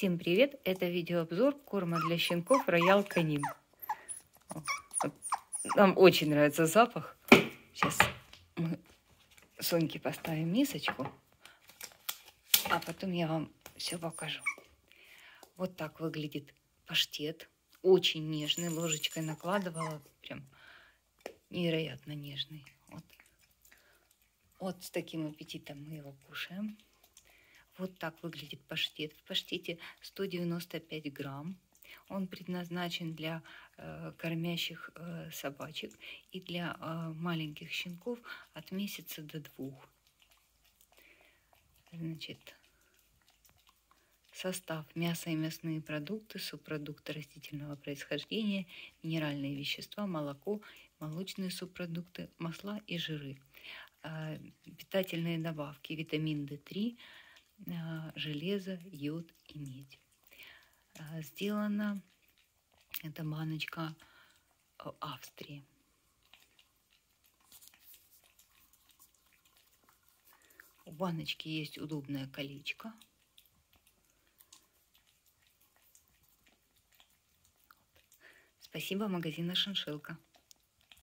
Всем привет! Это видеообзор корма для щенков Роял Канин. Нам очень нравится запах. Сейчас мы Соньке поставим мисочку, а потом я вам все покажу. Вот так выглядит паштет. Очень нежный. Ложечкой накладывала. Прям невероятно нежный. Вот. вот с таким аппетитом мы его кушаем. Вот так выглядит паштет. В паштете 195 грамм. Он предназначен для э, кормящих э, собачек и для э, маленьких щенков от месяца до двух. Значит, состав мясо и мясные продукты, субпродукты растительного происхождения, минеральные вещества, молоко, молочные субпродукты, масла и жиры. Э, питательные добавки, витамин D3, а, железо, йод и медь. А, сделана эта баночка в Австрии. У баночки есть удобное колечко. Спасибо магазина Шиншилка.